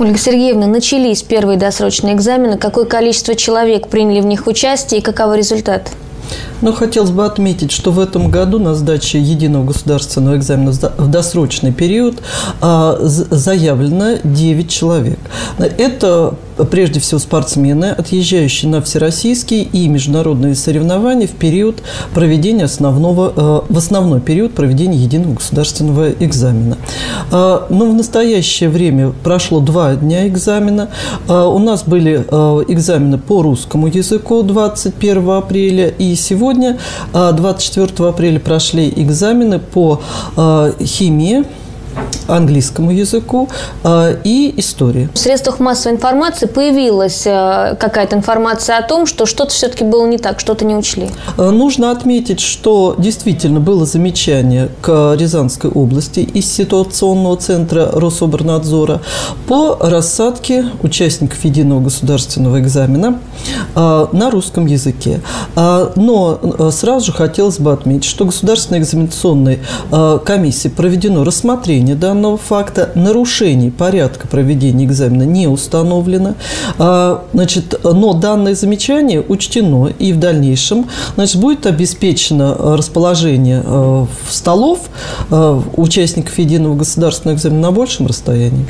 Ольга Сергеевна, начались первые досрочные экзамены. Какое количество человек приняли в них участие и каковы результаты? Но хотелось бы отметить, что в этом году на сдаче единого государственного экзамена в досрочный период а, заявлено 9 человек. Это прежде всего спортсмены, отъезжающие на всероссийские и международные соревнования в период проведения основного, а, в основной период проведения единого государственного экзамена. А, но в настоящее время прошло два дня экзамена. У нас были экзамены по русскому языку 21 апреля и сегодня, 24 а, апреля, прошли экзамены по химии английскому языку э, и истории. В средствах массовой информации появилась э, какая-то информация о том, что что-то все-таки было не так, что-то не учли. Э, нужно отметить, что действительно было замечание к Рязанской области из ситуационного центра Рособорнадзора по рассадке участников единого государственного экзамена на русском языке. Но сразу же хотелось бы отметить, что Государственной экзаменационной комиссии проведено рассмотрение данного данного факта. Нарушений порядка проведения экзамена не установлено. А, значит, но данное замечание учтено и в дальнейшем значит, будет обеспечено расположение э, столов э, участников единого государственного экзамена на большем расстоянии.